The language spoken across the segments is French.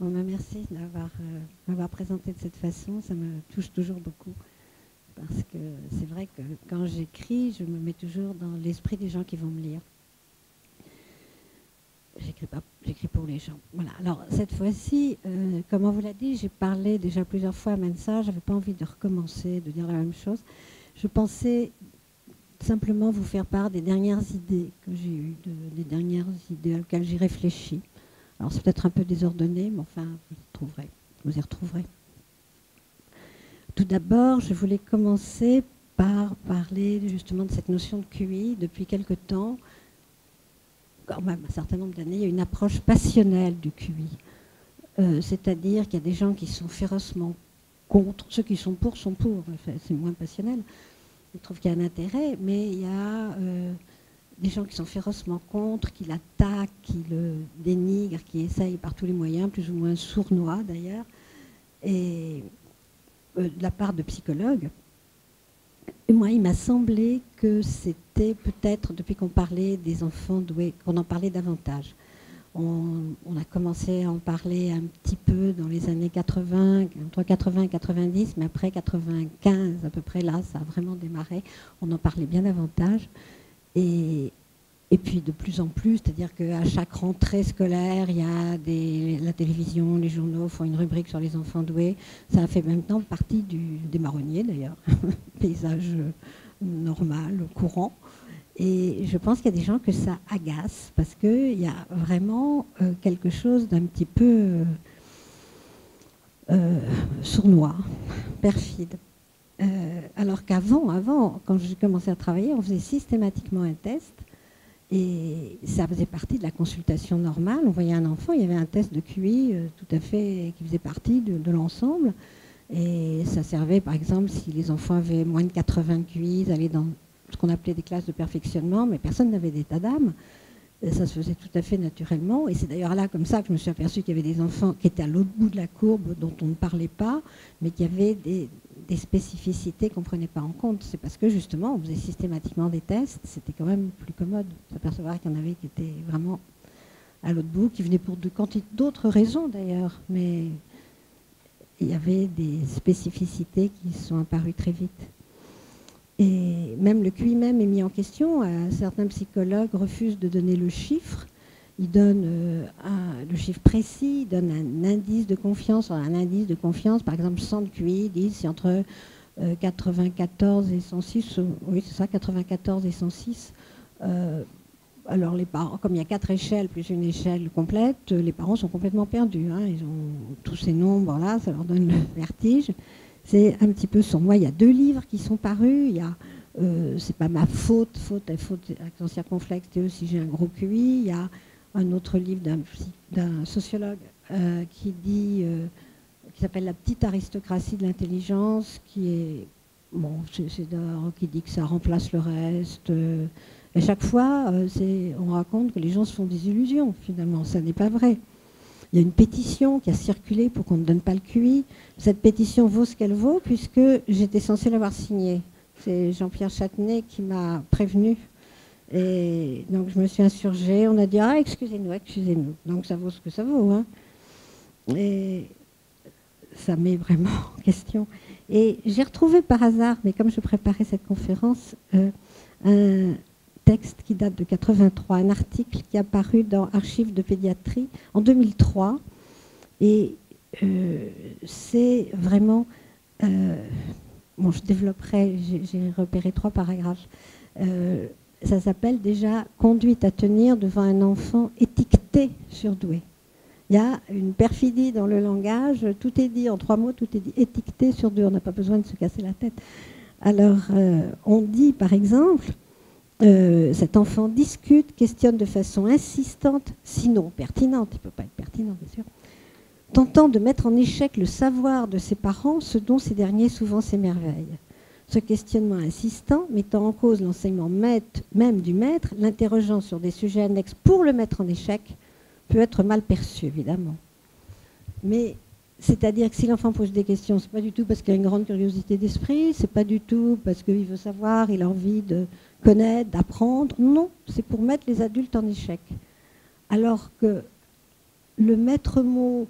Ben, merci d'avoir euh, présenté de cette façon. Ça me touche toujours beaucoup. Parce que c'est vrai que quand j'écris, je me mets toujours dans l'esprit des gens qui vont me lire. J'écris pour les gens. Voilà. Alors cette fois-ci, euh, comme on vous l'a dit, j'ai parlé déjà plusieurs fois à Mensa. J'avais pas envie de recommencer, de dire la même chose. Je pensais simplement vous faire part des dernières idées que j'ai eues, de- des dernières idées auxquelles j'ai réfléchi. Alors c'est peut-être un peu désordonné, mais enfin, vous y trouverez. Vous y retrouverez. Tout d'abord, je voulais commencer par parler justement de cette notion de QI. Depuis quelque temps, quand même un certain nombre d'années, il y a une approche passionnelle du QI. Euh, C'est-à-dire qu'il y a des gens qui sont férocement contre, ceux qui sont pour sont pour, Enfin, c'est moins passionnel. Ils trouvent qu'il y a un intérêt, mais il y a euh, des gens qui sont férocement contre, qui l'attaquent, qui le dénigrent, qui essayent par tous les moyens, plus ou moins sournois d'ailleurs, et euh, de la part de psychologues. Et moi, il m'a semblé que c'était peut-être, depuis qu'on parlait des enfants doués, qu'on en parlait davantage. On, on a commencé à en parler un petit peu dans les années 80, entre 80 et 90, mais après 95 à peu près, là, ça a vraiment démarré. On en parlait bien davantage. Et, puis de plus en plus, c'est-à-dire qu'à chaque rentrée scolaire, il y a la télévision, les journaux font une rubrique sur les enfants doués. Ça fait maintenant partie du, des marronniers d'ailleurs, paysage euh, normal, courant. Et je pense qu'il y a des gens que ça agace parce qu'il y a vraiment euh, quelque chose d'un petit peu euh, sournois, perfide. Euh, alors qu'avant, avant, quand j'ai commencé à travailler, on faisait systématiquement un test et ça faisait partie de la consultation normale. On voyait un enfant, il y avait un test de QI euh, tout à fait qui faisait partie de, l'ensemble. Et ça servait, par exemple, si les enfants avaient moins de 80 QI, ils allaient dans ce qu'on appelait des classes de perfectionnement, mais personne n'avait d'état d'âme. Ça se faisait tout à fait naturellement. Et c'est d'ailleurs là, comme ça, que je me suis aperçue qu'il y avait des enfants qui étaient à l'autre bout de la courbe, dont on ne parlait pas, mais qui avaient des, des spécificités qu'on ne prenait pas en compte. C'est parce que justement, on faisait systématiquement des tests, c'était quand même plus commode de s'apercevoir qu'il y en avait qui étaient vraiment à l'autre bout, qui venaient pour d'autres raisons d'ailleurs, mais il y avait des spécificités qui sont apparues très vite. Et même le QI même est mis en question. Euh, Certains psychologues refusent de donner le chiffre. Ils donnent euh, le chiffre précis, ils donnent un indice de confiance. Un indice de confiance, par exemple, 100 de QI, ils disent c'est entre euh, 94 et 106. ou- Oui, c'est ça, 94 et 106. Euh, alors, les parents, comme il y a quatre échelles plus une échelle complète, euh, les parents sont complètement perdus. hein. Ils ont tous ces nombres-là, ça leur donne le vertige. C'est un petit peu son. Moi, il y a deux livres qui sont parus. Il y a euh, C'est pas ma faute, faute, faute, accent circonflexe, TE si j'ai un gros QI. Il y a un autre livre d'un sociologue euh, qui dit, euh, qui s'appelle La petite aristocratie de l'intelligence, qui est, bon, c'est d'un- qui dit que ça remplace le reste. et chaque fois, euh, on raconte que les gens se font des illusions, finalement. Ça n'est pas vrai. Il y a une pétition qui a circulé pour qu'on ne donne pas le QI. Cette pétition vaut ce qu'elle vaut, puisque j'étais censée l'avoir signée. C'est Jean-Pierre Châtenay qui m'a prévenu. Et donc je me suis insurgée. On a dit Ah, excusez-nous, excusez-nous. Donc ça vaut ce que ça vaut. hein. Et ça met vraiment en question. Et j'ai retrouvé par hasard, mais comme je préparais cette conférence, euh, un texte qui date de 83, un article qui est apparu dans Archives de pédiatrie en 2003. Et euh, c'est vraiment. euh, bon, je développerai, j'ai repéré trois paragraphes. Euh, ça s'appelle déjà Conduite à tenir devant un enfant étiqueté surdoué. Il y a une perfidie dans le langage, tout est dit en trois mots, tout est dit étiqueté surdoué, on n'a pas besoin de se casser la tête. Alors, on dit par exemple, euh, cet enfant discute, questionne de façon insistante, sinon pertinente, il ne peut pas être pertinent bien sûr, tentant de mettre en échec le savoir de ses parents, ce dont ces derniers souvent s'émerveillent. Ce questionnement insistant, mettant en cause l'enseignement même du maître, l'interrogeant sur des sujets annexes pour le mettre en échec, peut être mal perçu, évidemment. Mais c'est-à-dire que si l'enfant pose des questions, c'est pas du tout parce qu'il a une grande curiosité d'esprit, c'est pas du tout parce qu'il veut savoir, il a envie de connaître, d'apprendre. Non, c'est pour mettre les adultes en échec. Alors que le maître mot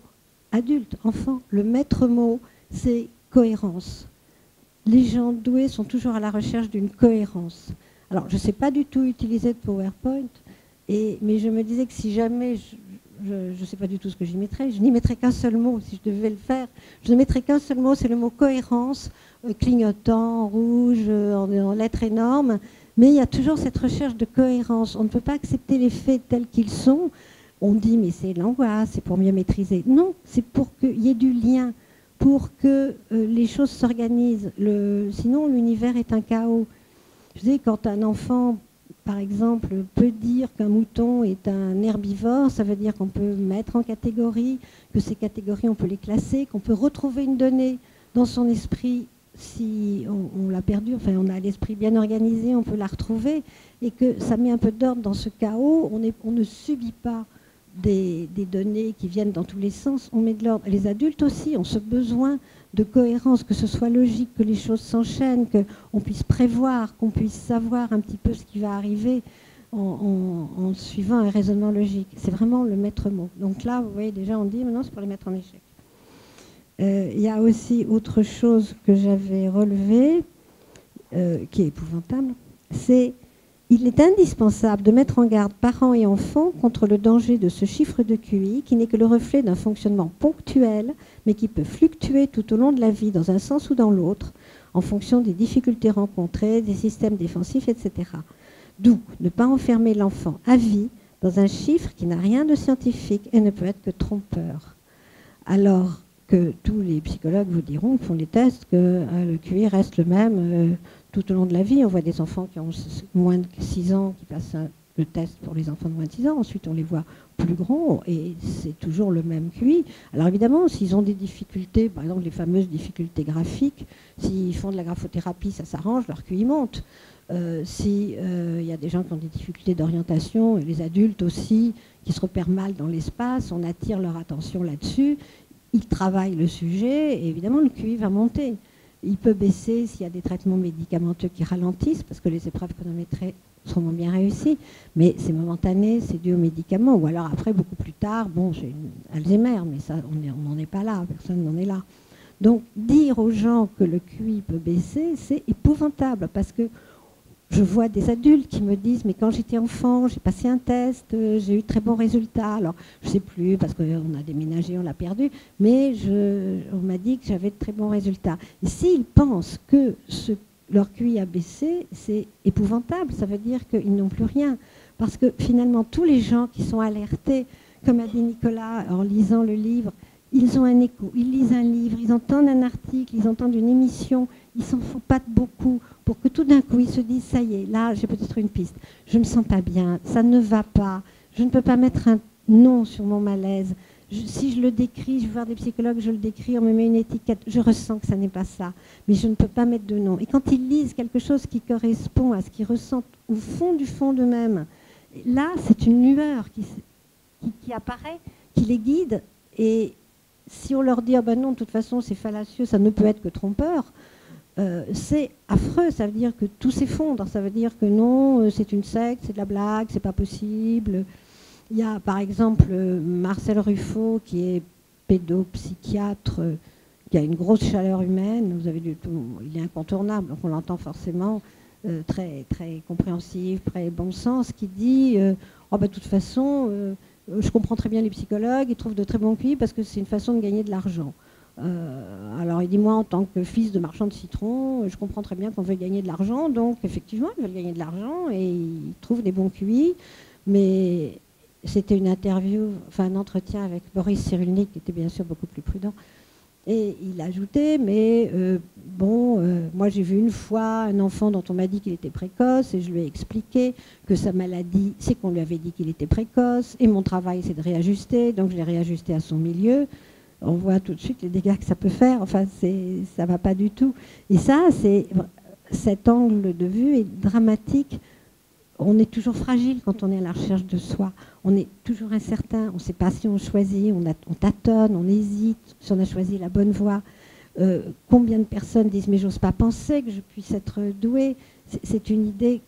adulte, enfant. Le maître mot, c'est cohérence. Les gens doués sont toujours à la recherche d'une cohérence. Alors, je ne sais pas du tout utiliser de PowerPoint, et, mais je me disais que si jamais, je ne sais pas du tout ce que j'y mettrais, je n'y mettrais qu'un seul mot si je devais le faire. Je ne mettrais qu'un seul mot, c'est le mot cohérence, euh, clignotant, rouge, euh, en lettres énormes. Mais il y a toujours cette recherche de cohérence. On ne peut pas accepter les faits tels qu'ils sont on dit mais c'est l'angoisse, c'est pour mieux maîtriser. Non, c'est pour qu'il y ait du lien, pour que euh, les choses s'organisent. sinon, l'univers est un chaos. Je sais, quand un enfant, par exemple, peut dire qu'un mouton est un herbivore, ça veut dire qu'on peut mettre en catégorie, que ces catégories, on peut les classer, qu'on peut retrouver une donnée dans son esprit si on, l'a perdu, enfin on a l'esprit bien organisé, on peut la retrouver, et que ça met un peu d'ordre dans ce chaos, on, on ne subit pas des, données qui viennent dans tous les sens, on met de l'ordre. Les adultes aussi ont ce besoin de cohérence, que ce soit logique, que les choses s'enchaînent, qu'on puisse prévoir, qu'on puisse savoir un petit peu ce qui va arriver en, suivant un raisonnement logique. C'est vraiment le maître mot. Donc là, vous voyez, déjà, on dit, maintenant, c'est pour les mettre en échec. Euh, il y a aussi autre chose que j'avais relevé, euh, qui est épouvantable, c'est il est indispensable de mettre en garde parents et enfants contre le danger de ce chiffre de QI qui n'est que le reflet d'un fonctionnement ponctuel, mais qui peut fluctuer tout au long de la vie dans un sens ou dans l'autre, en fonction des difficultés rencontrées, des systèmes défensifs, etc. D'où ne pas enfermer l'enfant à vie dans un chiffre qui n'a rien de scientifique et ne peut être que trompeur. Alors que tous les psychologues vous diront, font les tests, que euh, le QI reste le même. Euh, tout au long de la vie. On voit des enfants qui ont moins de 6 ans qui passent le test pour les enfants de moins de 6 ans. Ensuite, on les voit plus grands et c'est toujours le même QI. Alors évidemment, s'ils ont des difficultés, par exemple les fameuses difficultés graphiques, s'ils font de la graphothérapie, ça s'arrange, leur QI monte. Euh, S'il euh, y a des gens qui ont des difficultés d'orientation, et les adultes aussi, qui se repèrent mal dans l'espace, on attire leur attention là-dessus, ils travaillent le sujet et évidemment le QI va monter. Il peut baisser s'il y a des traitements médicamenteux qui ralentissent, parce que les épreuves chronométrées seront bien réussies, mais c'est momentané, c'est dû aux médicaments. Ou alors après, beaucoup plus tard, bon, j'ai Alzheimer, mais ça, on n'en est pas là, personne n'en est là. Donc dire aux gens que le QI peut baisser, c'est épouvantable, parce que je vois des adultes qui me disent mais quand j'étais enfant, j'ai passé un test, euh, j'ai eu très bons résultats. Alors je ne sais plus parce qu'on a déménagé, on l'a perdu, mais on m'a dit que j'avais de très bons résultats. Et s'ils pensent que leur QI a baissé, c'est épouvantable. Ça veut dire qu'ils n'ont plus rien. Parce que finalement, tous les gens qui sont alertés, comme a dit Nicolas en lisant le livre, ils ont un écho, ils lisent un livre, ils entendent un article, ils entendent une émission, ils s'en font pas beaucoup pour que tout d'un coup ils se disent ça y est, là j'ai peut-être une piste, je ne me sens pas bien, ça ne va pas, je ne peux pas mettre un nom sur mon malaise. si je le décris, je vais voir des psychologues, je le décris, on me met une étiquette, je ressens que ça n'est pas ça, mais je ne peux pas mettre de nom. Et quand ils lisent quelque chose qui correspond à ce qu'ils ressentent au fond du fond d'eux-mêmes, là c'est une lueur qui, qui, apparaît, qui les guide. Et si on leur dit, ah ben non, de toute façon c'est fallacieux, ça ne peut être que trompeur, euh, c'est affreux, ça veut dire que tout s'effondre, ça veut dire que non, euh, c'est une secte, c'est de la blague, c'est pas possible. Il y a par exemple Marcel Ruffo qui est pédopsychiatre, qui a une grosse chaleur humaine, vous avez du il est incontournable, donc on l'entend forcément, euh, très, très compréhensif, très bon sens, qui dit oh, bah, de toute façon, je comprends très bien les psychologues, ils trouvent de très bons QI parce que c'est une façon de gagner de l'argent. Euh, alors il dit moi en tant que fils de marchand de citron, je comprends très bien qu'on veut gagner de l'argent, donc effectivement ils veulent gagner de l'argent et ils trouvent des bons QI, mais c'était une interview, enfin un entretien avec Boris Cyrulnik qui était bien sûr beaucoup plus prudent. Et il ajoutait, mais euh, bon, euh, moi j'ai vu une fois un enfant dont on m'a dit qu'il était précoce et je lui ai expliqué que sa maladie, c'est qu'on lui avait dit qu'il était précoce et mon travail c'est de réajuster, donc je l'ai réajusté à son milieu on voit tout de suite les dégâts que ça peut faire. Enfin, ça va pas du tout. Et ça, c'est cet angle de vue est dramatique. On est toujours fragile quand on est à la recherche de soi. On est toujours incertain. On ne sait pas si on choisit. On, on, tâtonne, on hésite si on a choisi la bonne voie. Euh, combien de personnes disent mais j'ose pas penser que je puisse être douée. C'est une idée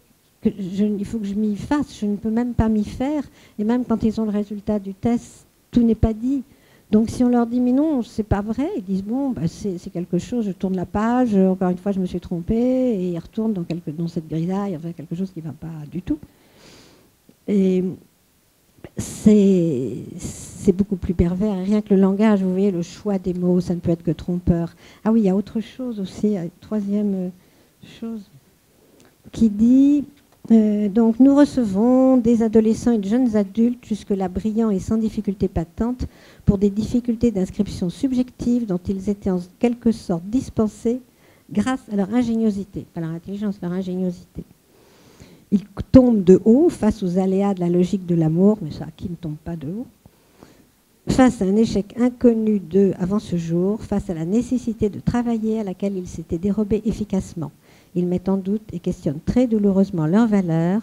que il faut que je m'y fasse. Je ne peux même pas m'y faire. Et même quand ils ont le résultat du test, tout n'est pas dit. Donc si on leur dit mais non, c'est pas vrai, ils disent bon, bah, c'est quelque chose, je tourne la page, encore une fois je me suis trompée, et ils retournent dans, quelque, dans cette grisaille, enfin quelque chose qui ne va pas du tout. Et c'est beaucoup plus pervers. rien que le langage, vous voyez, le choix des mots, ça ne peut être que trompeur. Ah oui, il y a autre chose aussi, troisième euh, chose, qui dit euh, donc nous recevons des adolescents et de jeunes adultes jusque-là brillants et sans difficulté patente pour des difficultés d'inscription subjective dont ils étaient en quelque sorte dispensés grâce à leur ingéniosité, pas leur intelligence, leur ingéniosité. Ils tombent de haut face aux aléas de la logique de l'amour, mais ça, qui ne tombe pas de haut Face à un échec inconnu d'eux avant ce jour, face à la nécessité de travailler à laquelle ils s'étaient dérobés efficacement. Ils mettent en doute et questionnent très douloureusement leurs valeurs.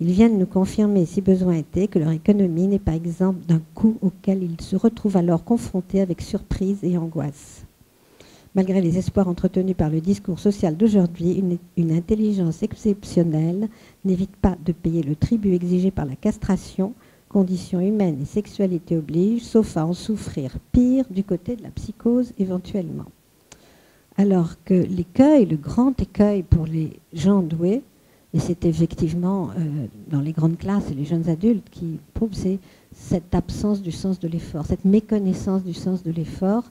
Ils viennent nous confirmer, si besoin était, que leur économie n'est pas exempte d'un coût auquel ils se retrouvent alors confrontés avec surprise et angoisse. Malgré les espoirs entretenus par le discours social d'aujourd'hui, une, intelligence exceptionnelle n'évite pas de payer le tribut exigé par la castration, conditions humaines et sexualité oblige, sauf à en souffrir pire du côté de la psychose éventuellement. Alors que l'écueil, le grand écueil pour les gens doués, et c'est effectivement euh, dans les grandes classes et les jeunes adultes qui prouvent, c'est cette absence du sens de l'effort, cette méconnaissance du sens de l'effort.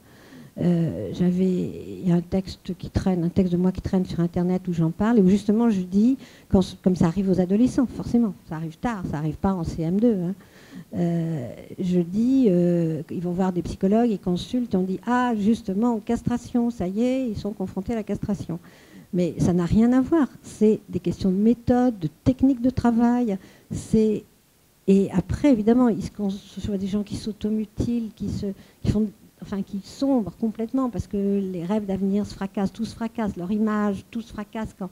Euh, j'avais, il y a un texte qui traîne, un texte de moi qui traîne sur Internet où j'en parle et où justement je dis, comme ça arrive aux adolescents, forcément, ça arrive tard, ça arrive pas en CM2. Euh, je dis, euh, ils vont voir des psychologues, ils consultent, on dit, ah, justement, castration, ça y est, ils sont confrontés à la castration. Mais ça n'a rien à voir. C'est des questions de méthode, de technique de travail. C'est et après, évidemment, ce sont des gens qui s'automutilent, qui, se, qui, font, enfin, qui sombrent complètement parce que les rêves d'avenir se fracassent, tout se fracasse, leur image, tout se fracasse. Quand,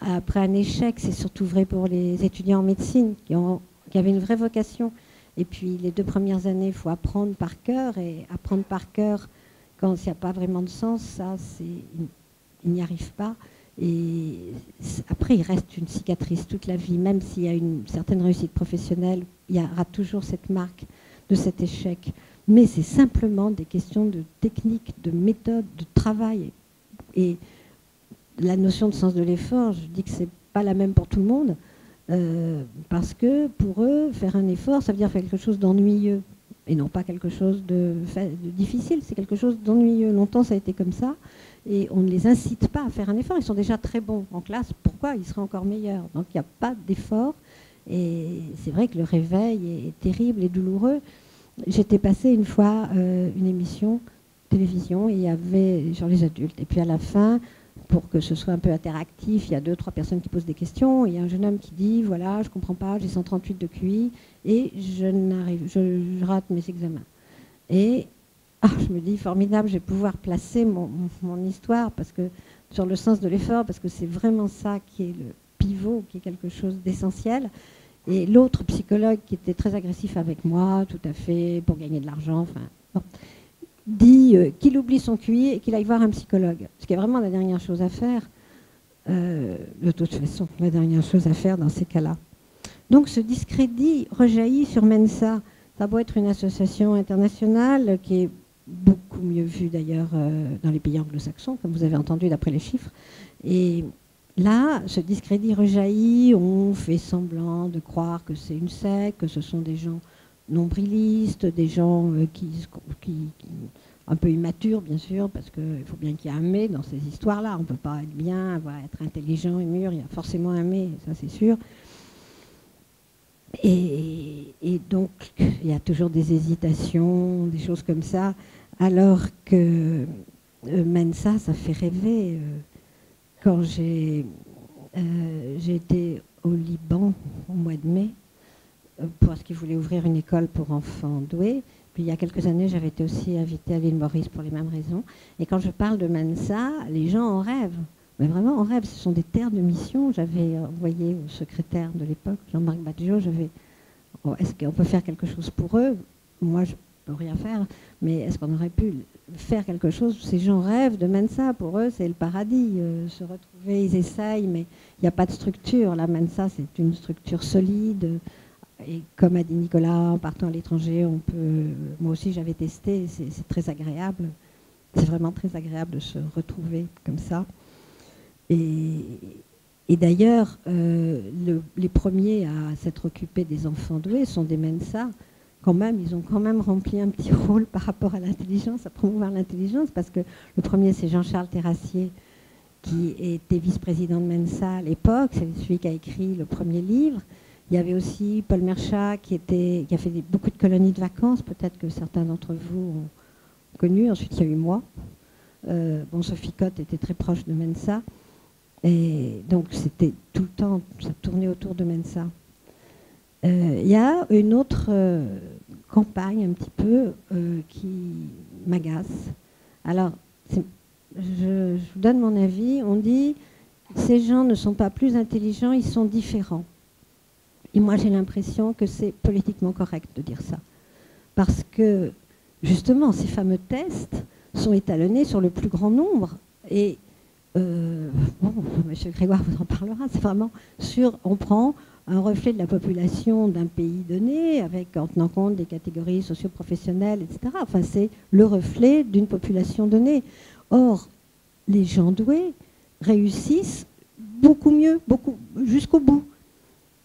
après un échec, c'est surtout vrai pour les étudiants en médecine qui avaient une vraie vocation et puis les deux premières années, il faut apprendre par cœur. Et apprendre par cœur, quand il n'y a pas vraiment de sens, ça, c'est, il n'y arrive pas. Et après, il reste une cicatrice toute la vie, même s'il y a une certaine réussite professionnelle, il y aura toujours cette marque de cet échec. Mais c'est simplement des questions de technique, de méthode, de travail. Et la notion de sens de l'effort, je dis que ce n'est pas la même pour tout le monde. Euh, parce que pour eux, faire un effort, ça veut dire faire quelque chose d'ennuyeux et non pas quelque chose de, difficile, c'est quelque chose d'ennuyeux. Longtemps, ça a été comme ça et on ne les incite pas à faire un effort. Ils sont déjà très bons en classe, pourquoi? Ils seraient encore meilleurs Donc il n'y a pas d'effort et c'est vrai que le réveil est terrible et douloureux. J'étais passé une fois euh, une émission télévision et il y avait sur les adultes et puis à la fin pour que ce soit un peu interactif, il y a deux, trois personnes qui posent des questions. Il y a un jeune homme qui dit voilà, je ne comprends pas, j'ai 138 de QI et je n'arrive, je, rate mes examens. Et ah, je me dis formidable, je vais pouvoir placer mon, histoire parce que sur le sens de l'effort, parce que c'est vraiment ça qui est le pivot, qui est quelque chose d'essentiel. Et l'autre psychologue qui était très agressif avec moi, tout à fait, pour gagner de l'argent, enfin dit euh, qu'il oublie son QI et qu'il aille voir un psychologue. Ce qui est vraiment la dernière chose à faire. Euh, de toute façon, la dernière chose à faire dans ces cas-là. Donc ce discrédit rejaillit sur Mensa. Ça doit être une association internationale qui est beaucoup mieux vue d'ailleurs euh, dans les pays anglo-saxons, comme vous avez entendu d'après les chiffres. Et là, ce discrédit rejaillit, on fait semblant de croire que c'est une secte, que ce sont des gens nombrilistes, des gens euh, qui, qui, un peu immatures, bien sûr, parce qu'il faut bien qu'il y ait un mais dans ces histoires-là. On ne peut pas être bien, être intelligent et mûr, il y a forcément un mais, ça c'est sûr. Et, donc, il y a toujours des hésitations, des choses comme ça, alors que euh, Mensa, ça fait rêver. Euh, quand j'ai été au Liban au mois de mai, parce qu'il voulait ouvrir une école pour enfants doués. Puis il y a quelques années, j'avais été aussi invitée à l'île Maurice pour les mêmes raisons. Et quand je parle de Mansa, les gens en rêvent. Mais vraiment en rêve. Ce sont des terres de mission. J'avais envoyé au secrétaire de l'époque, Jean-Marc Badjo, j'avais. Oh, est-ce qu'on peut faire quelque chose pour eux? Moi, je ne peux rien faire. Mais est-ce qu'on aurait pu faire quelque chose? Ces gens rêvent de Mensa. Pour eux, c'est le paradis. Euh, se retrouver, ils essayent, mais il n'y a pas de structure. La Mensa, c'est une structure solide et comme a dit Nicolas, en partant à l'étranger, on peut. Moi aussi, j'avais testé, c'est très agréable. C'est vraiment très agréable de se retrouver comme ça. Et, d'ailleurs, euh, les premiers à s'être occupés des enfants doués sont des Mensa. Quand même, ils ont quand même rempli un petit rôle par rapport à l'intelligence, à promouvoir l'intelligence, parce que le premier, c'est Jean-Charles Terrassier, qui était vice-président de Mensa à l'époque. C'est celui qui a écrit le premier livre. Il y avait aussi Paul Merchat qui, a fait beaucoup de colonies de vacances. Peut-être que certains d'entre vous ont connu. Ensuite, il y a eu moi. Euh, bon, Sophie Cotte était très proche de Mensa. Et donc, c'était tout le temps, ça tournait autour de Mensa. Euh, il y a une autre euh, campagne un petit peu qui m'agace. Alors, je, vous donne mon avis. On dit ces gens ne sont pas plus intelligents, ils sont différents. Et moi, j'ai l'impression que c'est politiquement correct de dire ça. Parce que, justement, ces fameux tests sont étalonnés sur le plus grand nombre. Et, euh, bon, M. Grégoire vous en parlera, c'est vraiment sur, on prend un reflet de la population d'un pays donné, avec, en tenant compte des catégories socio-professionnelles, etc. Enfin, c'est le reflet d'une population donnée. Or, les gens doués réussissent beaucoup mieux, beaucoup, jusqu'au bout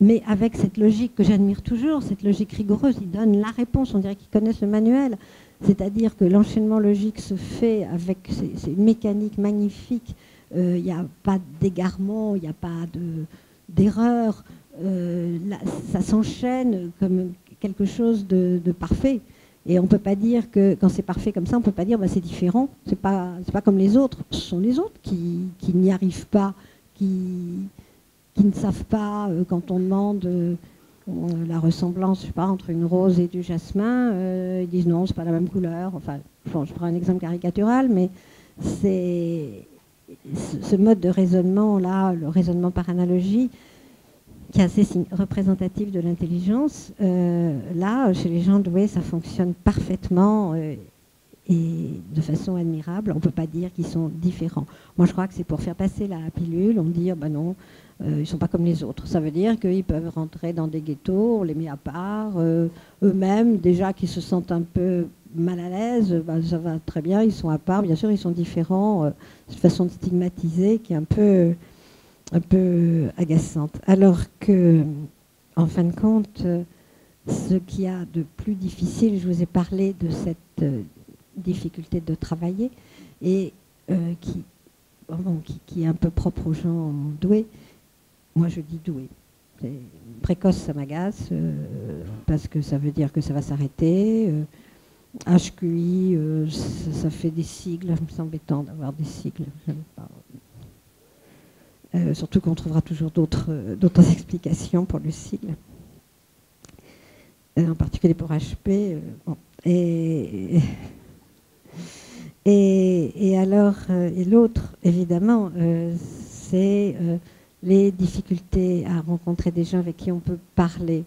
mais avec cette logique que j'admire toujours, cette logique rigoureuse, ils donnent la réponse, on dirait qu'ils connaissent le manuel. C'est-à-dire que l'enchaînement logique se fait avec c'est une mécanique magnifique. Euh, il n'y a pas d'égarement, il n'y a pas d'erreur. Euh, ça s'enchaîne comme quelque chose de, parfait. Et on ne peut pas dire que quand c'est parfait comme ça, on ne peut pas dire bah, c'est différent. Ce n'est pas, pas comme les autres. Ce sont les autres qui, qui n'y arrivent pas, qui, qui ne savent pas, euh, quand on demande euh, la ressemblance, je sais entre une rose et du jasmin, euh, ils disent non, c'est pas la même couleur. Enfin, je prends un exemple caricatural, mais c'est ce mode de raisonnement-là, le raisonnement par analogie, qui est assez représentatif de l'intelligence, là, chez les gens doués, ça fonctionne parfaitement et de façon admirable. On ne peut pas dire qu'ils sont différents. Moi, je crois que c'est pour faire passer la pilule, on dit, ben non, euh, ils ne sont pas comme les autres. Ça veut dire qu'ils peuvent rentrer dans des ghettos, on les met à part. Euh, eux-mêmes, déjà qui se sentent un peu mal à l'aise, bah, ça va très bien, ils sont à part. Bien sûr, ils sont différents. Euh, c'est une façon de stigmatiser qui est un peu, un peu agaçante. Alors que, en fin de compte, ce qu'il y a de plus difficile, je vous ai parlé de cette difficulté de travailler et qui, est un peu propre aux gens doués, moi, je dis doué. Précoce, ça m'agace, euh, parce que ça veut dire que ça va s'arrêter. HQI, euh, euh, ça, fait des sigles. C'est embêtant d'avoir des sigles. surtout qu'on trouvera toujours d'autres explications pour le sigle. en particulier pour HP. Et, et, alors, et l'autre, évidemment, c'est les difficultés à rencontrer des gens avec qui on peut parler.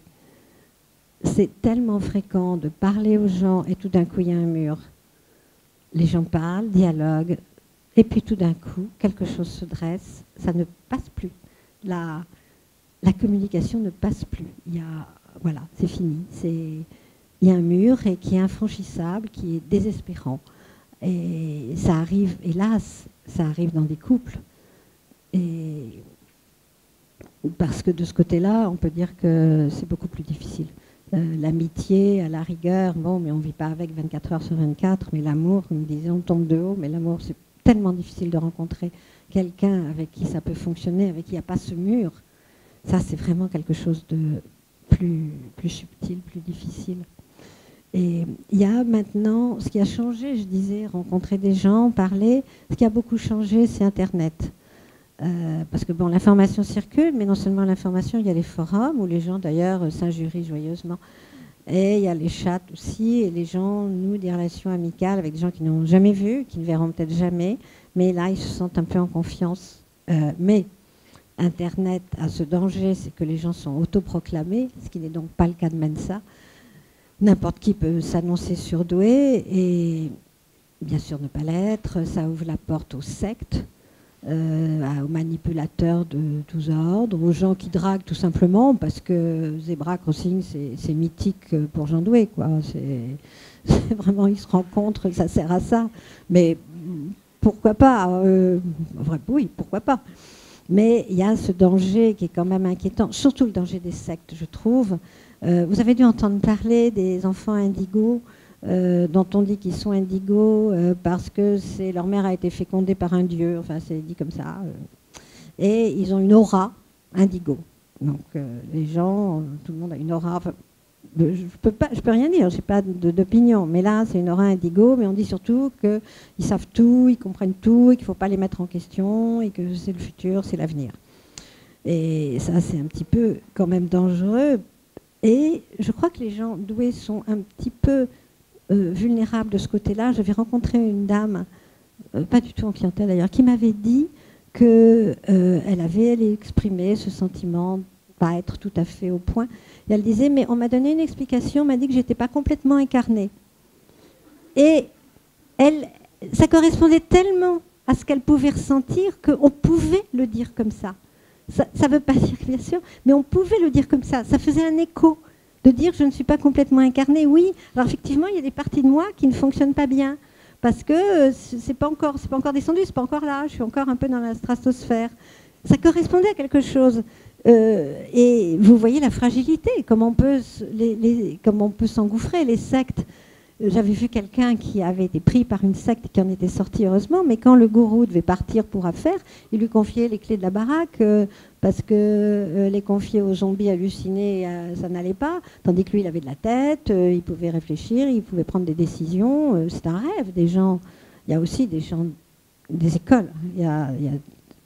C'est tellement fréquent de parler aux gens et tout d'un coup il y a un mur. Les gens parlent, dialoguent, et puis tout d'un coup quelque chose se dresse, ça ne passe plus. La, la communication ne passe plus. Il y a, voilà, c'est fini. il y a un mur et qui est infranchissable, qui est désespérant. Et ça arrive, hélas, ça arrive dans des couples. Et parce que de ce côté-là, on peut dire que c'est beaucoup plus difficile. Euh, l'amitié, à la rigueur, bon, mais on ne vit pas avec 24 heures sur 24, mais l'amour, comme disait, on tombe de haut, mais l'amour, c'est tellement difficile de rencontrer quelqu'un avec qui ça peut fonctionner, avec qui il n'y a pas ce mur. Ça, c'est vraiment quelque chose de plus, plus subtil, plus difficile. Et il y a maintenant, ce qui a changé, je disais, rencontrer des gens, parler, ce qui a beaucoup changé, c'est Internet. Euh, parce que bon, l'information circule, mais non seulement l'information, il y a les forums où les gens d'ailleurs s'injurient joyeusement. Et il y a les chats aussi, et les gens nouent des relations amicales avec des gens qui n'ont jamais vu, qui ne verront peut-être jamais, mais là, ils se sentent un peu en confiance. Euh, mais Internet a ce danger, c'est que les gens sont autoproclamés, ce qui n'est donc pas le cas de Mensa. N'importe qui peut s'annoncer surdoué et bien sûr ne pas l'être. Ça ouvre la porte aux sectes aux manipulateurs de tous ordres, aux gens qui draguent tout simplement, parce que Zebra Crossing, c'est mythique pour Jean Doué. Quoi. C'est vraiment, ils se rencontrent, ça sert à ça. Mais pourquoi pas Oui, pourquoi pas mais il y a ce danger qui est quand même inquiétant, surtout le danger des sectes, je trouve. Euh, vous avez dû entendre parler des enfants indigos, euh, dont on dit qu'ils sont indigos euh, parce que leur mère a été fécondée par un dieu, enfin c'est dit comme ça. et ils ont une aura indigo. Donc les gens, tout le monde a une aura je ne peux, pas, je peux rien dire, je n'ai pas d'opinion. Mais là, c'est une aura indigo, mais on dit surtout qu'ils savent tout, ils comprennent tout, et qu'il ne faut pas les mettre en question, et que c'est le futur, c'est l'avenir. Et ça, c'est un petit peu quand même dangereux. Et je crois que les gens doués sont un petit peu euh, vulnérables de ce côté-là. J'avais rencontré une dame, euh, pas du tout en clientèle d'ailleurs, qui m'avait dit qu'elle euh, avait exprimé ce sentiment pas être tout à fait au point. Et elle disait, mais on m'a donné une explication, on m'a dit que j'étais pas complètement incarnée. Et elle, ça correspondait tellement à ce qu'elle pouvait ressentir qu'on pouvait le dire comme ça. Ça ne veut pas dire, bien sûr, mais on pouvait le dire comme ça. Ça faisait un écho de dire je ne suis pas complètement incarnée. Oui, alors effectivement, il y a des parties de moi qui ne fonctionnent pas bien parce que euh, c'est pas encore, c'est pas encore descendu, c'est pas encore là. Je suis encore un peu dans la stratosphère. Ça correspondait à quelque chose. Euh, et vous voyez la fragilité, comment on peut, s'engouffrer. Les sectes, euh, j'avais vu quelqu'un qui avait été pris par une secte qui en était sorti heureusement, mais quand le gourou devait partir pour affaire, il lui confiait les clés de la baraque parce que les confier aux zombies hallucinés, ça n'allait pas, tandis que lui, il avait de la tête, il pouvait réfléchir, il pouvait prendre des décisions. c'est un rêve des gens. Il y a aussi des gens, des écoles. il y a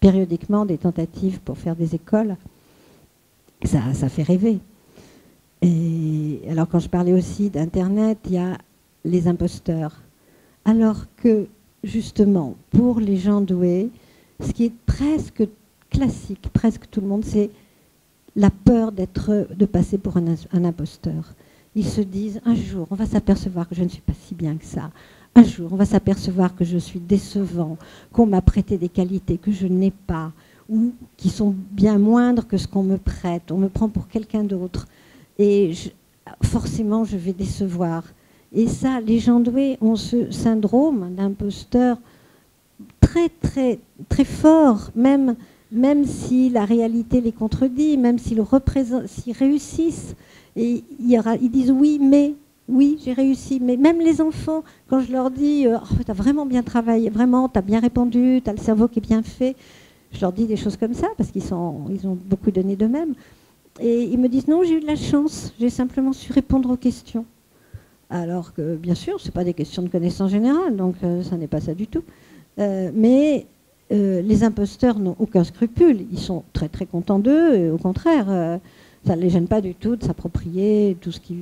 périodiquement des tentatives pour faire des écoles ça, fait rêver. Et alors quand je parlais aussi d'Internet, il y a les imposteurs. Alors que justement, pour les gens doués, ce qui est presque classique, presque tout le monde, c'est la peur d'être, de passer pour un, imposteur. Ils se disent, un jour, on va s'apercevoir que je ne suis pas si bien que ça. Un jour, on va s'apercevoir que je suis décevant, qu'on m'a prêté des qualités que je n'ai pas, ou qui sont bien moindres que ce qu'on me prête. On me prend pour quelqu'un d'autre. Et forcément, je vais décevoir. Et ça, les gens doués ont ce syndrome d'imposteur très, très, très fort, même, même si la réalité les contredit, même s'ils, réussissent. Ils disent oui, mais, oui, j'ai réussi. Mais même les enfants, quand je leur dis, euh, oh, tu as vraiment bien travaillé, vraiment, tu as bien répondu, tu as le cerveau qui est bien fait, je leur dis des choses comme ça parce qu'ils ils ont beaucoup donné d'eux-mêmes. Et ils me disent non, j'ai eu de la chance, j'ai simplement su répondre aux questions. Alors que bien sûr, ce pas des questions de connaissance générale, donc euh, ça n'est pas ça du tout. Euh, mais euh, les imposteurs n'ont aucun scrupule, ils sont très très contents d'eux, et au contraire, ça ne les gêne pas du tout de s'approprier tout, ce qui,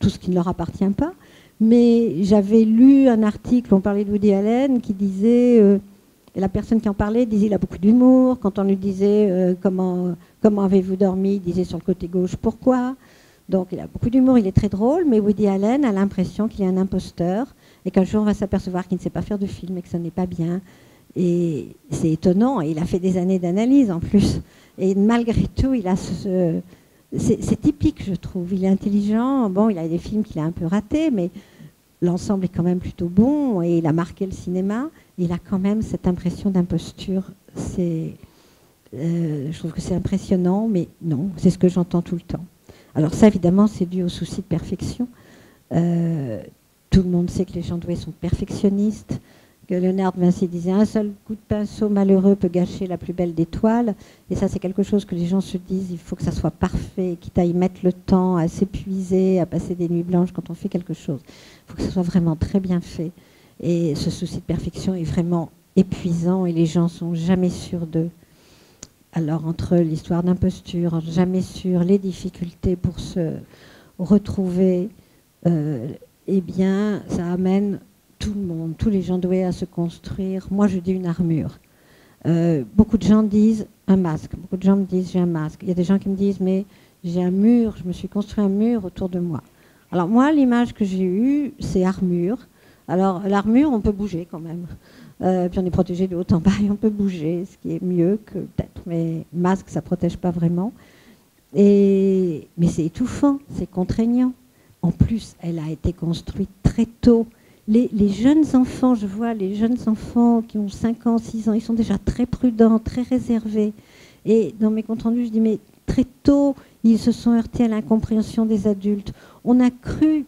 ce ne leur appartient pas. Mais j'avais lu un article, on parlait de Woody Allen, qui disait et la personne qui en parlait disait il a beaucoup d'humour. Quand on lui disait euh, comment, comment avez-vous dormi, il disait sur le côté gauche pourquoi. Donc il a beaucoup d'humour, il est très drôle, mais Woody Allen a l'impression qu'il est un imposteur et qu'un jour on va s'apercevoir qu'il ne sait pas faire de film et que ça n'est pas bien. Et c'est étonnant, il a fait des années d'analyse en plus. Et malgré tout, il a ce, c'est typique, je trouve. Il est intelligent. Bon, il a des films qu'il a un peu ratés, mais l'ensemble est quand même plutôt bon et il a marqué le cinéma il a quand même cette impression d'imposture. Euh, je trouve que c'est impressionnant, mais non, c'est ce que j'entends tout le temps. Alors ça, évidemment, c'est dû au souci de perfection. Euh, tout le monde sait que les gens doués sont perfectionnistes, que Léonard Vinci disait un seul coup de pinceau malheureux peut gâcher la plus belle des toiles. Et ça, c'est quelque chose que les gens se disent, il faut que ça soit parfait, quitte à y mettre le temps, à s'épuiser, à passer des nuits blanches quand on fait quelque chose. Il faut que ça soit vraiment très bien fait. Et ce souci de perfection est vraiment épuisant et les gens sont jamais sûrs d'eux. Alors entre l'histoire d'imposture, jamais sûrs, les difficultés pour se retrouver, euh, eh bien, ça amène tout le monde, tous les gens doués à se construire. Moi, je dis une armure. Euh, beaucoup de gens disent un masque. Beaucoup de gens me disent j'ai un masque. Il y a des gens qui me disent mais j'ai un mur, je me suis construit un mur autour de moi. Alors moi, l'image que j'ai eue, c'est armure. Alors l'armure, on peut bouger quand même. Euh, puis on est protégé de haut en bas et on peut bouger, ce qui est mieux que peut-être. Mais masque, ça ne protège pas vraiment. Mais c'est étouffant, c'est contraignant. En plus, elle a été construite très tôt. Les, jeunes enfants, je vois les jeunes enfants qui ont 5 ans, 6 ans, ils sont déjà très prudents, très réservés. Et dans mes comptes rendus, je dis, mais très tôt, ils se sont heurtés à l'incompréhension des adultes. On a cru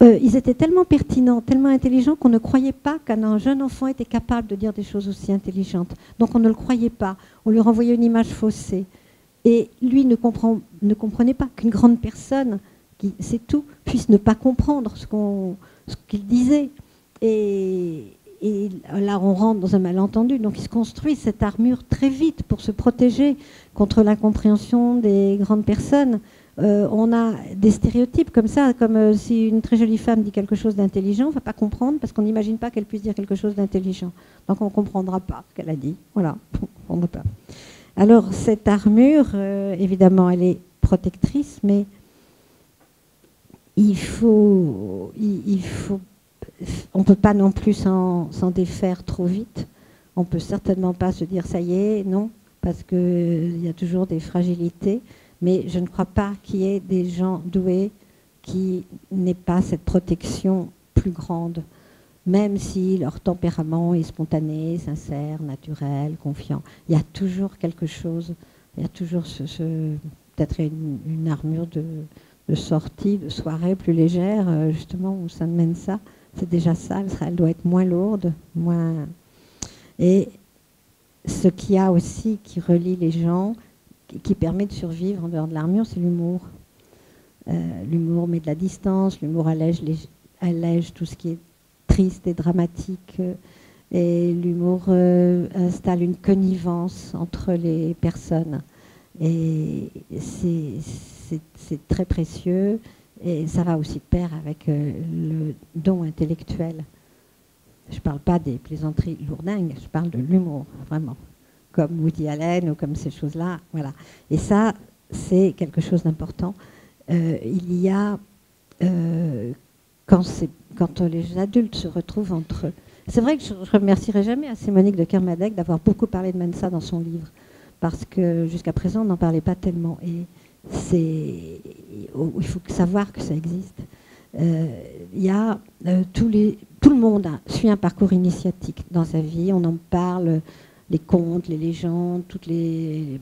euh, ils étaient tellement pertinents, tellement intelligents qu'on ne croyait pas qu'un jeune enfant était capable de dire des choses aussi intelligentes. Donc on ne le croyait pas. On lui renvoyait une image faussée. Et lui ne, ne comprenait pas qu'une grande personne, qui c'est tout, puisse ne pas comprendre ce, qu'il disait. Et, et, là, on rentre dans un malentendu. Donc il se construit cette armure très vite pour se protéger contre l'incompréhension des grandes personnes. Euh, on a des stéréotypes comme ça, comme euh, si une très jolie femme dit quelque chose d'intelligent, on ne va pas comprendre parce qu'on n'imagine pas qu'elle puisse dire quelque chose d'intelligent. Donc on ne comprendra pas ce qu'elle a dit. Voilà, on ne pas. Alors cette armure, euh, évidemment, elle est protectrice, mais il faut, on ne peut pas non plus s'en défaire trop vite. On ne peut certainement pas se dire ça y est, non, parce qu'il y a toujours des fragilités mais je ne crois pas qu'il y ait des gens doués qui n'aient pas cette protection plus grande, même si leur tempérament est spontané, sincère, naturel, confiant. Il y a toujours quelque chose, il y a toujours ce, peut-être une, armure de, sortie, de soirée plus légère, euh, justement, où ça mène ça. C'est déjà ça, elle doit être moins lourde, moins... Et ce qu'il y a aussi qui relie les gens, qui permet de survivre en dehors de l'armure, c'est l'humour. Euh, l'humour met de la distance, l'humour allège, allège, tout ce qui est triste et dramatique. Euh, et l'humour installe une connivence entre les personnes. Et c'est très précieux. Et ça va aussi de pair avec le don intellectuel. Je ne parle pas des plaisanteries lourdingues, je parle de l'humour, vraiment comme Woody Allen ou comme ces choses-là. Voilà. Et ça, c'est quelque chose d'important. Euh, il y a, euh, quand, les adultes se retrouvent entre eux, c'est vrai que je ne remercierai jamais à Monique de Kermadec d'avoir beaucoup parlé de Mensa dans son livre, parce que jusqu'à présent, on n'en parlait pas tellement. Et il faut savoir que ça existe. Euh, y a les, tout le monde suit un parcours initiatique dans sa vie, on en parle les contes, les légendes,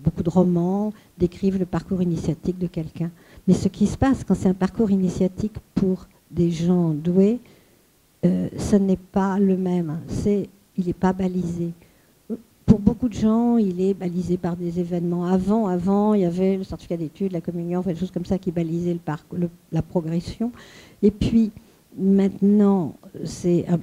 beaucoup de romans décrivent le parcours initiatique de quelqu'un. Mais ce qui se passe quand c'est un parcours initiatique pour des gens doués, euh, ce n'est pas le même. Il n'est pas balisé. Pour beaucoup de gens, il est balisé par des événements. Avant, avant, il y avait le certificat d'études, la communion, des choses comme ça qui balisaient le parcours, la progression. Et puis maintenant, c'est un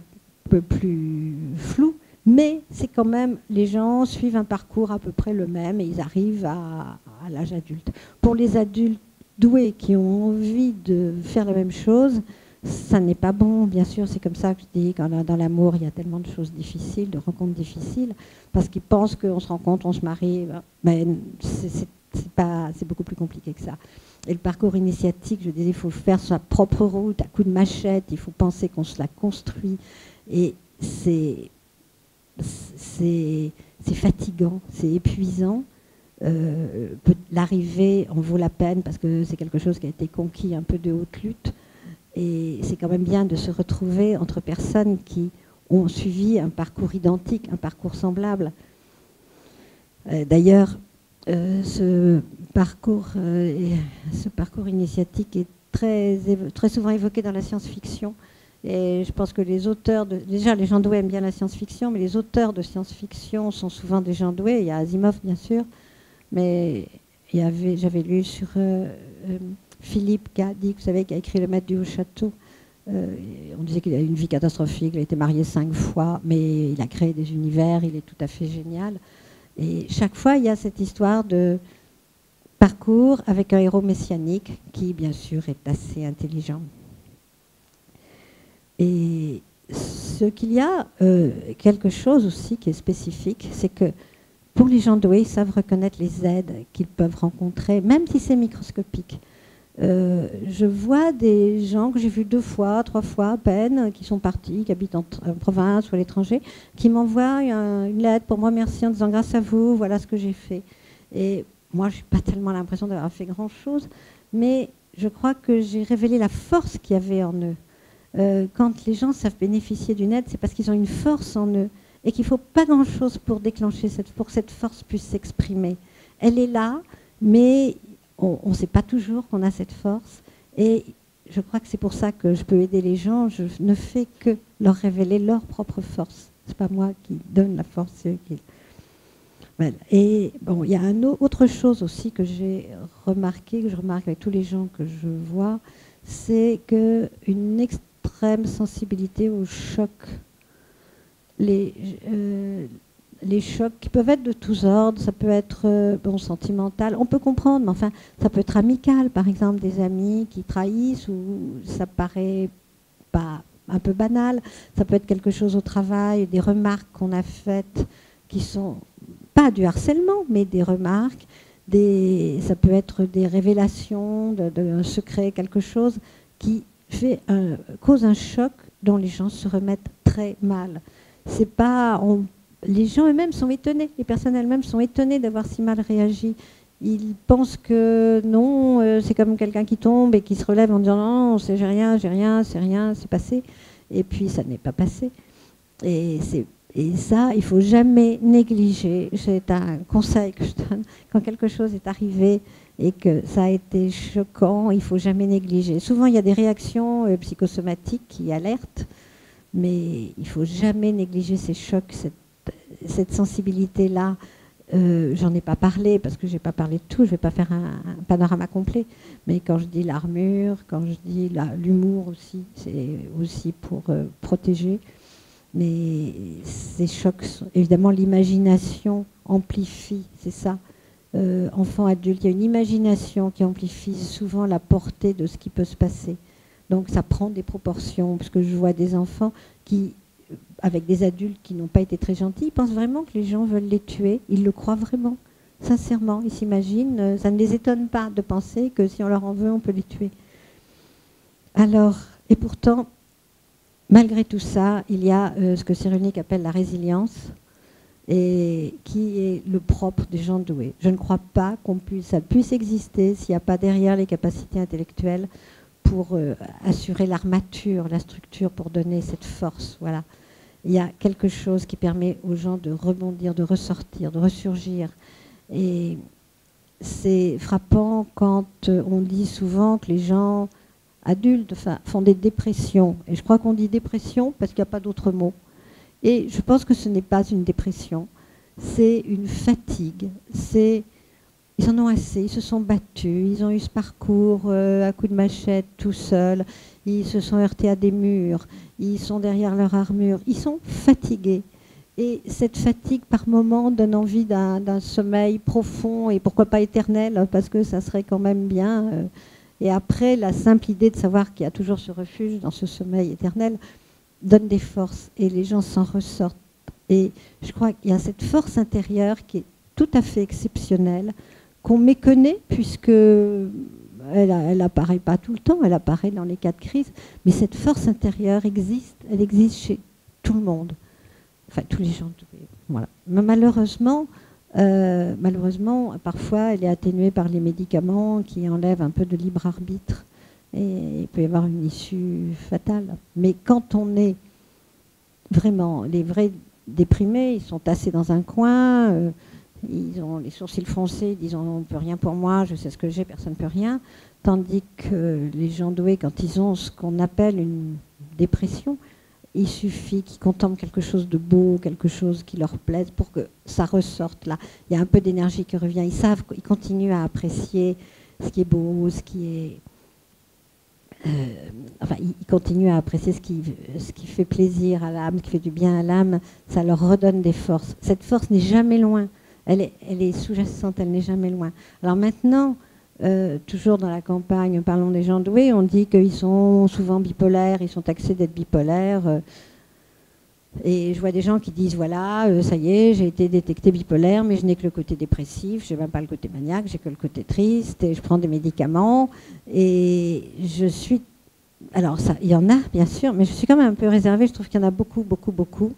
peu plus flou. Mais c'est quand même, les gens suivent un parcours à peu près le même et ils arrivent à, l'âge adulte. Pour les adultes doués qui ont envie de faire la même chose, ça n'est pas bon, bien sûr, c'est comme ça que je dis, dans l'amour, il y a tellement de choses difficiles, de rencontres difficiles, parce qu'ils pensent qu'on se rencontre, on se marie, mais c'est beaucoup plus compliqué que ça. Et le parcours initiatique, je disais, il faut faire sa propre route à coup de machette, il faut penser qu'on se la construit, et c'est c'est fatigant, c'est épuisant. Euh, l'arrivée en vaut la peine parce que c'est quelque chose qui a été conquis un peu de haute lutte. Et c'est quand même bien de se retrouver entre personnes qui ont suivi un parcours identique, un parcours semblable. Euh, d'ailleurs, euh, ce, parcours, ce parcours initiatique est très, très souvent évoqué dans la science-fiction. Et je pense que les auteurs, de, déjà les gens doués aiment bien la science-fiction, mais les auteurs de science-fiction sont souvent des gens doués. Il y a Asimov, bien sûr, mais j'avais lu sur euh, euh, Philippe Gadi, vous savez, qui a écrit Le Maître du Haut-Château. Euh, on disait qu'il a une vie catastrophique, il a été marié cinq fois, mais il a créé des univers, il est tout à fait génial. Et chaque fois, il y a cette histoire de parcours avec un héros messianique qui, bien sûr, est assez intelligent. Et ce qu'il y a, euh, quelque chose aussi qui est spécifique, c'est que pour les gens doués, ils savent reconnaître les aides qu'ils peuvent rencontrer, même si c'est microscopique. Euh, je vois des gens que j'ai vus deux fois, trois fois à peine, qui sont partis, qui habitent en, province ou à l'étranger, qui m'envoient une lettre pour moi, merci, en disant grâce à vous, voilà ce que j'ai fait. Et moi, je n'ai pas tellement l'impression d'avoir fait grand-chose, mais je crois que j'ai révélé la force qu'il y avait en eux. Euh, quand les gens savent bénéficier d'une aide, c'est parce qu'ils ont une force en eux et qu'il ne faut pas grand-chose pour déclencher cette, pour que cette force puisse s'exprimer. Elle est là, mais on ne sait pas toujours qu'on a cette force. Et je crois que c'est pour ça que je peux aider les gens. Je ne fais que leur révéler leur propre force. Ce n'est pas moi qui donne la force, c'est eux qui. Et bon, il y a une autre chose aussi que j'ai remarqué, que je remarque avec tous les gens que je vois, c'est qu'une extrême sensibilité au choc. Les, euh, les chocs qui peuvent être de tous ordres, ça peut être euh, bon sentimental, on peut comprendre, mais enfin ça peut être amical, par exemple des amis qui trahissent ou ça paraît pas un peu banal, ça peut être quelque chose au travail, des remarques qu'on a faites qui sont pas du harcèlement, mais des remarques, des, ça peut être des révélations d'un secret, quelque chose qui cause un choc dont les gens se remettent très mal. C'est pas, les gens eux-mêmes sont étonnés, les personnes elles-mêmes sont étonnées d'avoir si mal réagi. Ils pensent que non, euh, c'est comme quelqu'un qui tombe et qui se relève en disant non, c'est j'ai rien, j'ai rien, c'est rien, c'est passé. Et puis ça n'est pas passé. Et, ça, il faut jamais négliger. C'est un conseil que je donne. Quand quelque chose est arrivé et que ça a été choquant, il faut jamais négliger. Souvent, il y a des réactions euh, psychosomatiques qui alertent, mais il faut jamais négliger ces chocs, cette cette sensibilité-là, euh, j'en ai pas parlé parce que je n'ai pas parlé de tout, je vais pas faire un, panorama complet, mais quand je dis l'armure, quand je dis l'humour aussi, c'est aussi pour euh, protéger. Mais ces chocs, évidemment, l'imagination amplifie, c'est ça. Euh, enfant, adulte, il y a une imagination qui amplifie souvent la portée de ce qui peut se passer. Donc ça prend des proportions, parce que je vois des enfants qui avec des adultes qui n'ont pas été très gentils, ils pensent vraiment que les gens veulent les tuer. Ils le croient vraiment, sincèrement. Ils s'imaginent, euh, ça ne les étonne pas de penser que si on leur en veut, on peut les tuer. Alors, et pourtant, malgré tout ça, il y a euh, ce que Cyrulnik appelle la résilience, qui est le propre des gens doués. Je ne crois pas qu'on puisse, ça puisse exister s'il n'y a pas derrière les capacités intellectuelles pour euh, assurer l'armature, la structure, pour donner cette force. Voilà il y a quelque chose qui permet aux gens de rebondir, de ressortir, de ressurgir. Et c'est frappant quand euh, on dit souvent que les gens adultes font des dépressions. Et je crois qu'on dit dépression parce qu'il n'y a pas d'autre mot. Et je pense que ce n'est pas une dépression, c'est une fatigue. C'est ils en ont assez, ils se sont battus, ils ont eu ce parcours euh, à coups de machette tout seuls, ils se sont heurtés à des murs, ils sont derrière leur armure, ils sont fatigués. Et cette fatigue, par moments, donne envie d'un sommeil profond et pourquoi pas éternel, parce que ça serait quand même bien. Euh. Et après, la simple idée de savoir qu'il y a toujours ce refuge dans ce sommeil éternel donne des forces et les gens s'en ressortent. Et je crois qu'il y a cette force intérieure qui est tout à fait exceptionnelle, qu'on méconnaît, puisque elle n'apparaît pas tout le temps, elle apparaît dans les cas de crise, mais cette force intérieure existe, elle existe chez tout le monde, enfin tous les gens. Mais malheureusement, euh, malheureusement, parfois, elle est atténuée par les médicaments qui enlèvent un peu de libre arbitre et il peut y avoir une issue fatale. Mais quand on est vraiment les vrais déprimés, ils sont tassés dans un coin. Euh, ils ont les sourcils foncés, ils disent on peut rien pour moi, je sais ce que j'ai, personne ne peut rien. Tandis que les gens doués, quand ils ont ce qu'on appelle une dépression, il suffit qu'ils contemplent quelque chose de beau, quelque chose qui leur plaise pour que ça ressorte là. Il y a un peu d'énergie qui revient. Ils savent, ils continuent à apprécier ce qui est beau, ce qui est. Euh, enfin, ils continuent à apprécier ce qui, ce qui fait plaisir à l'âme, qui fait du bien à l'âme. Ça leur redonne des forces. Cette force n'est jamais loin. Elle est, sous-jacente, elle n'est jamais loin. Alors maintenant, euh, toujours dans la campagne, parlons des gens doués, on dit qu'ils sont souvent bipolaires, ils sont taxés d'être bipolaires. Euh, Et je vois des gens qui disent voilà, euh, ça y est, j'ai été détecté bipolaire, mais je n'ai que le côté dépressif, je n'ai même pas le côté maniaque, j'ai que le côté triste, et je prends des médicaments. Et je suis. Alors, il y en a, bien sûr, mais je suis quand même un peu réservée. Je trouve qu'il y en a beaucoup, beaucoup, beaucoup.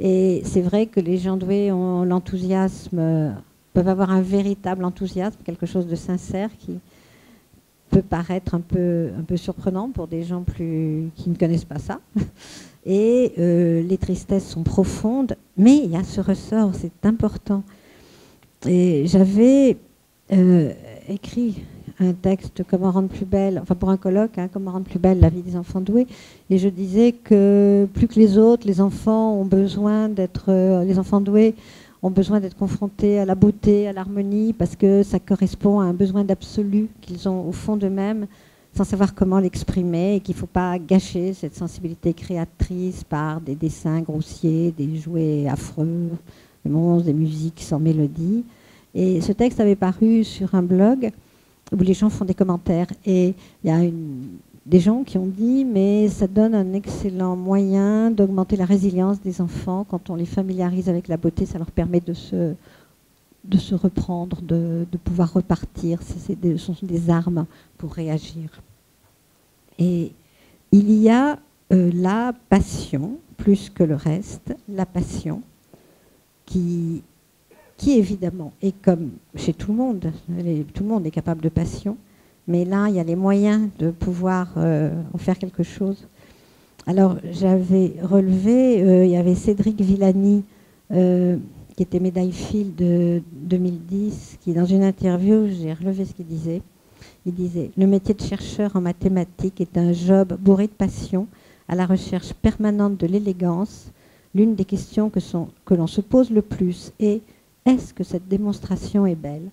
Et c'est vrai que les gens doués ont l'enthousiasme, peuvent avoir un véritable enthousiasme, quelque chose de sincère qui peut paraître un peu, un peu surprenant pour des gens plus, qui ne connaissent pas ça et euh, les tristesses sont profondes, mais il y a ce ressort, c'est important. Et j'avais euh, écrit un texte Comment rendre plus belle, enfin pour un colloque, hein, Comment rendre plus belle la vie des enfants doués, et je disais que plus que les autres, les enfants ont besoin d'être, euh, les enfants doués ont besoin d'être confrontés à la beauté, à l'harmonie, parce que ça correspond à un besoin d'absolu qu'ils ont au fond d'eux-mêmes sans savoir comment l'exprimer et qu'il ne faut pas gâcher cette sensibilité créatrice par des dessins grossiers, des jouets affreux, des monstres, des musiques sans mélodie. Et ce texte avait paru sur un blog où les gens font des commentaires. Et il y a des gens qui ont dit, mais ça donne un excellent moyen d'augmenter la résilience des enfants. Quand on les familiarise avec la beauté, ça leur permet de se, de se reprendre, de, pouvoir repartir. ce sont des armes pour réagir. Et il y a euh, la passion, plus que le reste, la passion, qui, qui évidemment est comme chez tout le monde, tout le monde est capable de passion, mais là, il y a les moyens de pouvoir euh, en faire quelque chose. Alors, j'avais relevé, euh, il y avait Cédric Villani, qui était médaille fil de 2010, qui, dans une interview, j'ai relevé ce qu'il disait. Il disait Le métier de chercheur en mathématiques est un job bourré de passion, à la recherche permanente de l'élégance. L'une des questions que, que l'on se pose le plus est Est-ce que cette démonstration est belle?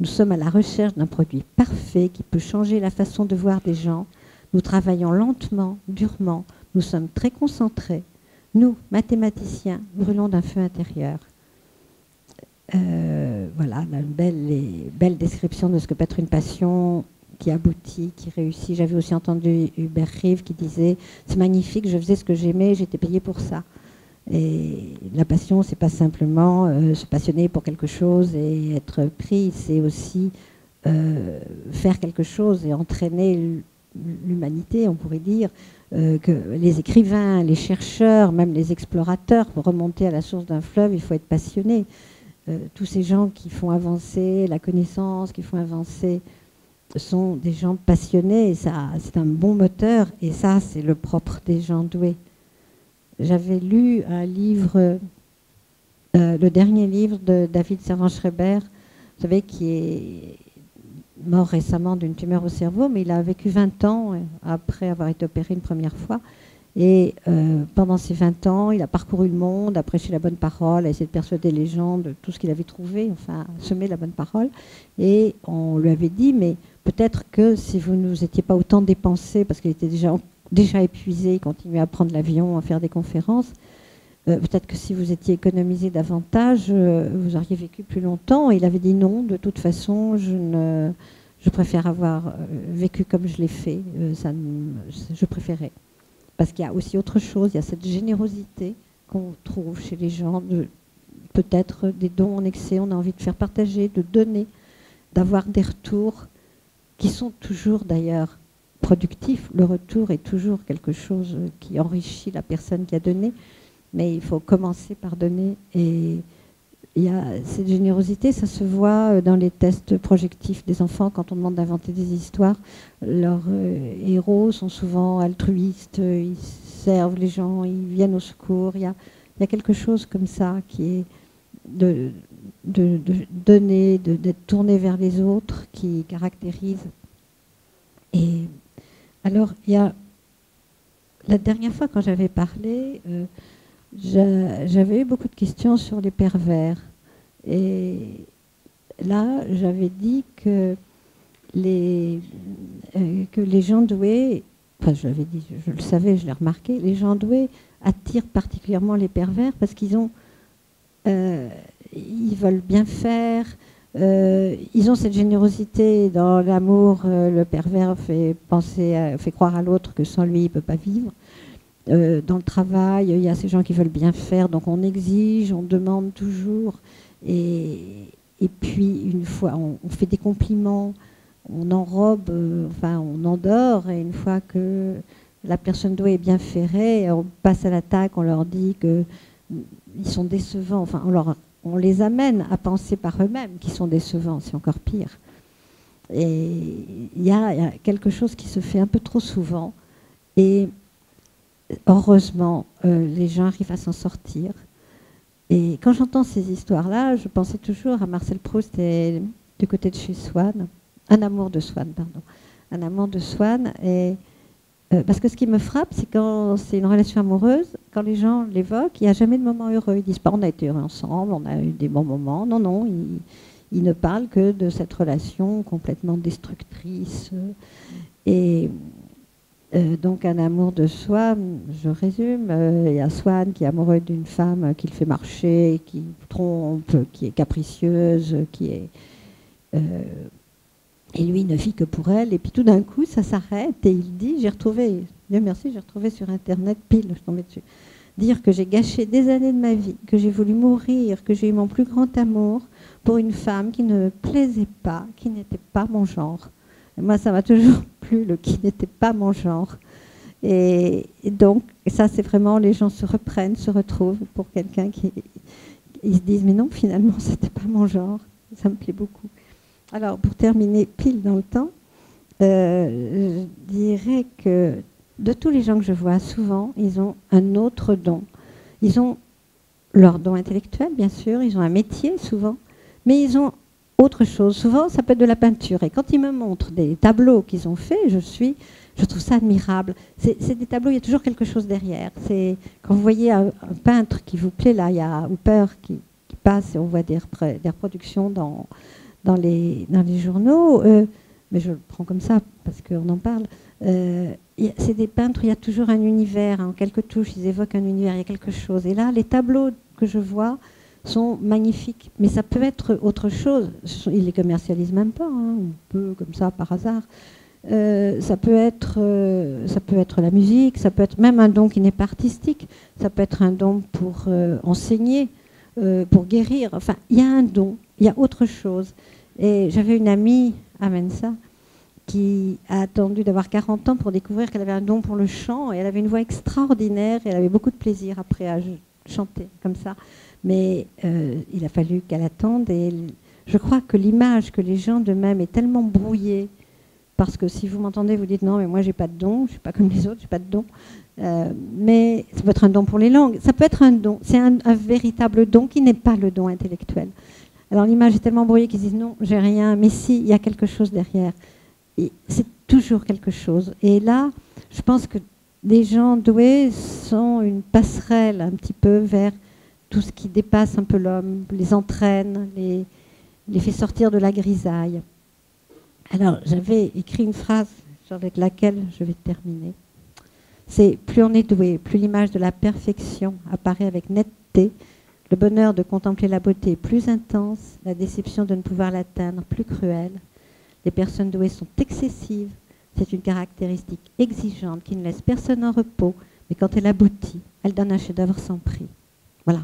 Nous sommes à la recherche d'un produit parfait qui peut changer la façon de voir des gens. Nous travaillons lentement, durement. Nous sommes très concentrés. Nous, mathématiciens, brûlons d'un feu intérieur. Euh, voilà, une belle, belle description de ce que peut être une passion qui aboutit, qui réussit. J'avais aussi entendu Hubert Rive qui disait C'est magnifique, je faisais ce que j'aimais, j'étais payé pour ça. Et la passion, c'est pas simplement euh, se passionner pour quelque chose et être pris, c'est aussi euh, faire quelque chose et entraîner l'humanité, on pourrait dire, que les écrivains, les chercheurs, même les explorateurs, pour remonter à la source d'un fleuve, il faut être passionné. Euh, tous ces gens qui font avancer la connaissance, qui font avancer, sont des gens passionnés et ça, c'est un bon moteur et ça, c'est le propre des gens doués. J'avais lu un livre, euh, le dernier livre de David Servan-Schreiber, vous savez, qui est mort récemment d'une tumeur au cerveau, mais il a vécu 20 ans après avoir été opéré une première fois. Et euh, pendant ces 20 ans, il a parcouru le monde, a prêché la bonne parole, a essayé de persuader les gens de tout ce qu'il avait trouvé, enfin, semer la bonne parole. Et on lui avait dit, mais peut-être que si vous ne vous étiez pas autant dépensé, parce qu'il était déjà, déjà épuisé, il continuait à prendre l'avion, à faire des conférences, euh, peut-être que si vous étiez économisé davantage, euh, vous auriez vécu plus longtemps. Il avait dit non, de toute façon, je, ne, préfère avoir vécu comme je l'ai fait, je préférais. Parce qu'il y a aussi autre chose, il y a cette générosité qu'on trouve chez les gens, de, peut-être des dons en excès, on a envie de faire partager, de donner, d'avoir des retours qui sont toujours d'ailleurs productifs. Le retour est toujours quelque chose qui enrichit la personne qui a donné, mais il faut commencer par donner et il y a cette générosité, ça se voit dans les tests projectifs des enfants quand on demande d'inventer des histoires. Leurs euh, héros sont souvent altruistes, ils servent les gens, ils viennent au secours. Il y a, quelque chose comme ça qui est de, de, donner, d'être tourné vers les autres, qui caractérise. Alors, la dernière fois quand j'avais parlé, j'avais eu beaucoup de questions sur les pervers. Et là, j'avais dit que les, euh, gens doués, enfin je, le savais, je l'ai remarqué, les gens doués attirent particulièrement les pervers parce qu'ils ont, euh, ils veulent bien faire, euh, ils ont cette générosité dans l'amour. le pervers fait penser, fait croire à l'autre que sans lui il peut pas vivre. dans le travail, il y a ces gens qui veulent bien faire, donc on exige, on demande toujours. Et, puis, une fois, on, fait des compliments, on enrobe, enfin, on endort, et une fois que la personne douée est bien ferrée, on passe à l'attaque, on leur dit qu'ils sont décevants, enfin, on, leur, on les amène à penser par eux-mêmes qu'ils sont décevants, c'est encore pire. Et il y, a quelque chose qui se fait un peu trop souvent. Et heureusement, euh, les gens arrivent à s'en sortir. Et quand j'entends ces histoires-là, je pensais toujours à Marcel Proust et du côté de chez Swann, un amour de Swann, pardon, un amour de Swann. Et euh, parce que ce qui me frappe, c'est quand c'est une relation amoureuse, quand les gens l'évoquent, il n'y a jamais de moment heureux. Ils disent pas on a été heureux ensemble, on a eu des bons moments. Non, non, ils, il ne parle que de cette relation complètement destructrice. Et euh, donc un amour de soi, je résume, euh, il y a Swann qui est amoureux d'une femme qu'il fait marcher, qui trompe, qui est capricieuse, qui est... et lui ne vit que pour elle. Et puis tout d'un coup, ça s'arrête et il dit, j'ai retrouvé, Dieu merci, j'ai retrouvé sur Internet, pile, je tombais dessus, dire que j'ai gâché des années de ma vie, que j'ai voulu mourir, que j'ai eu mon plus grand amour, pour une femme qui ne me plaisait pas, qui n'était pas mon genre. moi, ça m'a toujours plu, le qui n'était pas mon genre. Et, donc, ça, c'est vraiment, les gens se reprennent, se retrouvent pour quelqu'un qui ils se disent, mais non, finalement, c'était pas mon genre. Ça me plaît beaucoup. Alors, pour terminer pile dans le temps, euh, je dirais que de tous les gens que je vois, souvent, ils ont un autre don. Ils ont leur don intellectuel, bien sûr, ils ont un métier, souvent, mais ils ont autre chose. Souvent, ça peut être de la peinture. Et quand ils me montrent des tableaux qu'ils ont faits, je suis, je trouve ça admirable. C'est des tableaux, il y a toujours quelque chose derrière. C'est quand vous voyez un, peintre qui vous plaît, là, il y a Hooper qui, passe et on voit des, reproductions dans, dans, les, dans les journaux. Euh, mais je le prends comme ça parce qu'on en parle. Euh, c'est des peintres, il y a toujours un univers, en quelques touches, ils évoquent un univers, il y a quelque chose. Et là, les tableaux que je vois, sont magnifiques. Mais ça peut être autre chose. Ils ne les commercialisent même pas, hein, un peu comme ça par hasard. Euh, ça, peut être, ça peut être la musique, ça peut être même un don qui n'est pas artistique, ça peut être un don pour enseigner, pour guérir. Enfin, il y a un don, il y a autre chose. Et j'avais une amie à Mensa qui a attendu d'avoir 40 ans pour découvrir qu'elle avait un don pour le chant et elle avait une voix extraordinaire et elle avait beaucoup de plaisir après à chanter comme ça. Mais euh, il a fallu qu'elle attende. Et je crois que l'image que les gens de même est tellement brouillée, parce que si vous m'entendez, vous dites non, mais moi j'ai pas de don, je suis pas comme les autres, j'ai pas de don. Euh, mais ça peut être un don pour les langues, ça peut être un don, c'est un, véritable don qui n'est pas le don intellectuel. Alors l'image est tellement brouillée qu'ils disent non, j'ai rien, mais si, il y a quelque chose derrière. C'est toujours quelque chose. Et là, je pense que les gens doués sont une passerelle un petit peu vers tout ce qui dépasse un peu l'homme, les entraîne, les, les fait sortir de la grisaille. Alors, j'avais écrit une phrase avec laquelle je vais terminer. C'est plus on est doué, plus l'image de la perfection apparaît avec netteté, le bonheur de contempler la beauté est plus intense, la déception de ne pouvoir l'atteindre plus cruelle. Les personnes douées sont excessives, c'est une caractéristique exigeante qui ne laisse personne en repos, mais quand elle aboutit, elle donne un chef-d'œuvre sans prix. Voilà.